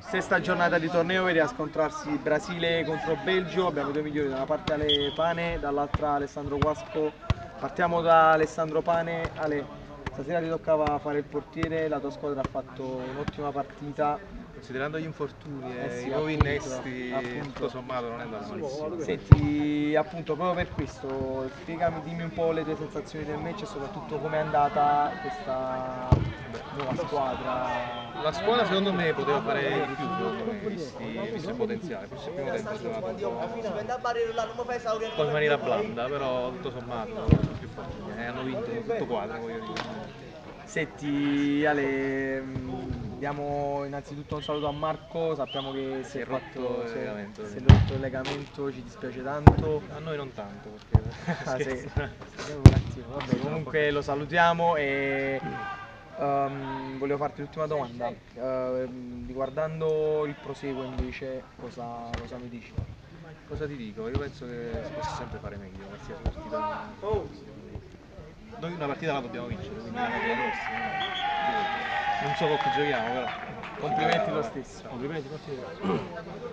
Sesta giornata di torneo vede a scontrarsi Brasile contro Belgio, abbiamo due migliori, da una parte Ale Pane, dall'altra Alessandro Guasco. Partiamo da Alessandro Pane, Ale, stasera ti toccava fare il portiere, la tua squadra ha fatto un'ottima partita. Considerando gli infortuni e Eh sì, i nuovi innesti, appunto. tutto sommato non è andata malissimo. Senti, appunto, proprio per questo, spiegami, dimmi un po' le tue sensazioni del match e soprattutto com'è andata questa nuova squadra. La squadra secondo me poteva fare di più, visti, visto il potenziale. Forse il primo tempo ha giocato un po', in maniera blanda, però tutto sommato più forti e hanno vinto tutto quadro, voglio dire. Senti Ale, mh, diamo innanzitutto un saluto a Marco, sappiamo che si è rotto il legamento. è rotto il legamento, ci dispiace tanto. A noi non tanto, perché Ah, un attimo, vabbè, comunque lo salutiamo e ehm, volevo farti l'ultima domanda. Ehm, riguardando il proseguo invece, cosa, cosa mi dici? Cosa ti dico? Io penso che si possa sempre fare meglio, qualsiasi partita. Noi una partita la dobbiamo vincere, quindi la partita prossima. Non so con chi giochiamo, però. Complimenti lo stesso. Complimenti, partita.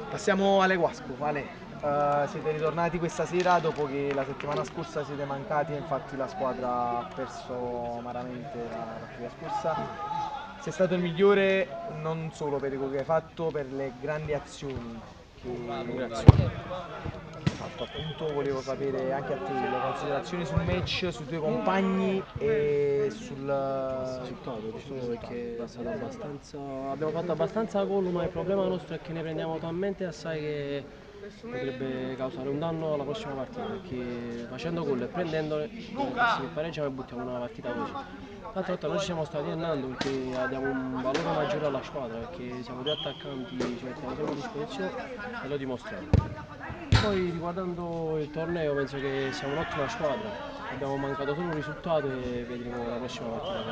Passiamo alle Guasco, Ale. Eh, siete ritornati questa sera dopo che la settimana scorsa siete mancati e infatti la squadra ha perso amaramente la partita scorsa. Sei stato il migliore non solo per quello che hai fatto, per le grandi azioni che hai fatto. Appunto volevo sapere anche a te le considerazioni sul match, sui tuoi compagni e sul risultato diciamo perché è stato abbastanza abbiamo fatto abbastanza gol ma il problema nostro è che ne prendiamo talmente assai che potrebbe causare un danno alla prossima partita perché facendo gol e prendendole se pareggiamo e buttiamo una partita così l'altra volta noi ci siamo stati andando perché diamo un valore maggiore alla squadra perché siamo due attaccanti ci mettiamo sempre a disposizione e lo dimostriamo. Poi riguardando il torneo penso che siamo un'ottima squadra. Abbiamo mancato solo un risultato e vedremo la prossima cosa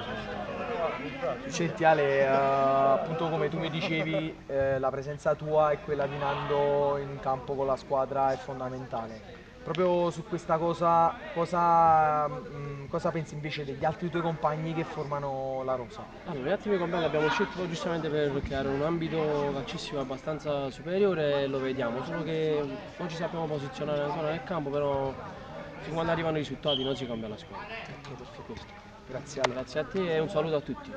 Senti Ale, eh, appunto come tu mi dicevi, eh, la presenza tua e quella di Nando in campo con la squadra è fondamentale. Proprio su questa cosa, cosa, mh, cosa pensi invece degli altri tuoi compagni che formano la rosa? Allora, gli attimi compagni l'abbiamo scelto giustamente per creare un ambito calcistico abbastanza superiore e lo vediamo, solo che non ci sappiamo posizionare ancora nel campo, però fin quando arrivano i risultati non si cambia la squadra. Grazie Ale. Grazie a te e un saluto a tutti.